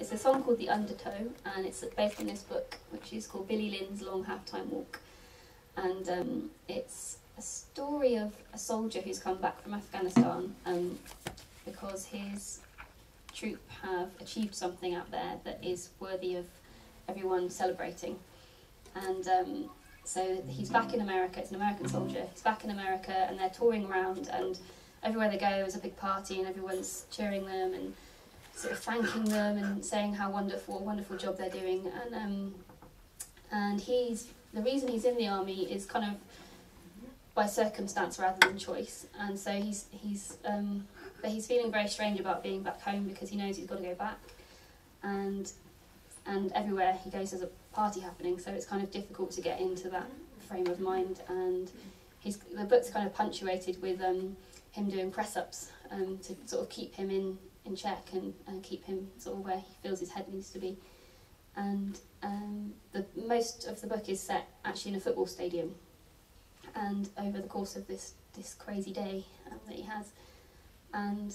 It's a song called The Undertow, and it's based on this book, which is called Billy Lynn's Long Halftime Walk. And um, it's a story of a soldier who's come back from Afghanistan um, because his troop have achieved something out there that is worthy of everyone celebrating. And um, so he's back in America, it's an American soldier, he's back in America, and they're touring around, and everywhere they go is a big party, and everyone's cheering them and sort of thanking them and saying how wonderful, wonderful job they're doing. And um, and he's the reason he's in the army is kind of by circumstance rather than choice. And so he's he's um, but he's feeling very strange about being back home because he knows he's got to go back. And and everywhere he goes, there's a party happening. So it's kind of difficult to get into that frame of mind. And his the book's kind of punctuated with um, him doing press ups um, to sort of keep him in in check and, and keep him sort of where he feels his head needs to be. And um, the most of the book is set actually in a football stadium. And over the course of this this crazy day um, that he has, and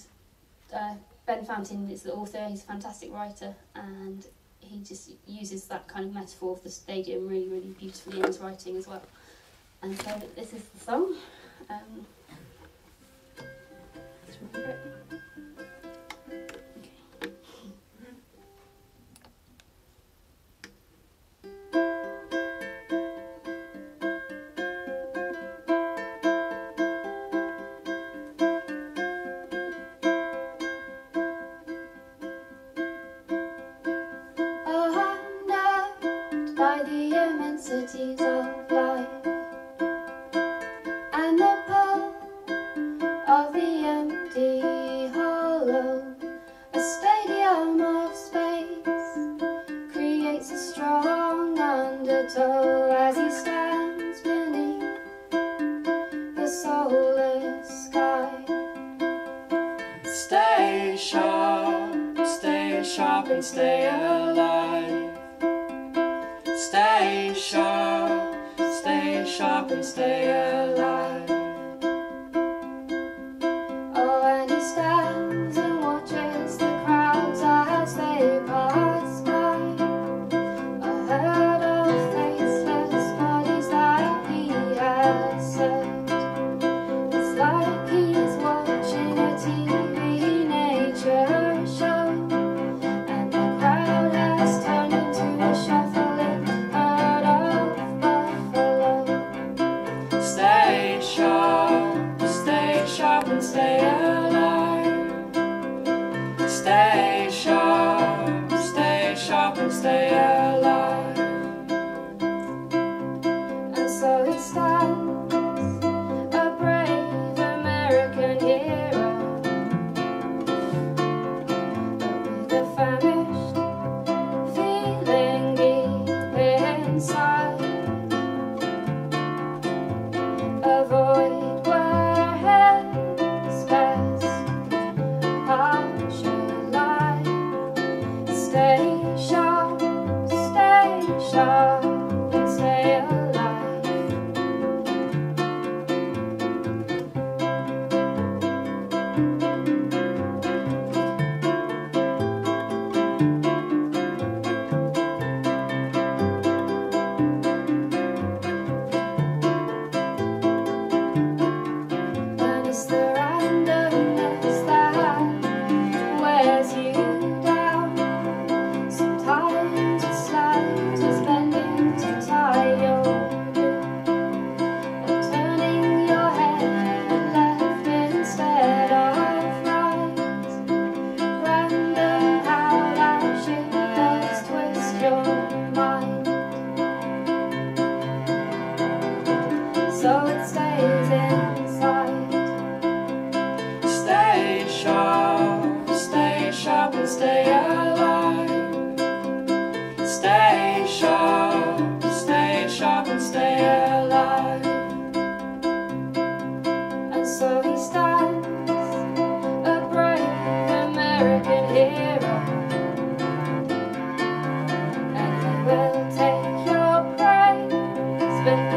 uh, Ben Fountain is the author. He's a fantastic writer, and he just uses that kind of metaphor of the stadium really, really beautifully in his writing as well. And so this is the song. Um, immensities of life and the pull of the empty hollow. A stadium of space creates a strong undertow as he stands beneath the soulless sky. Stay sharp, stay sharp and stay alive. Sharp and stay alive. Sharp and stay alive. so it's time.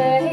say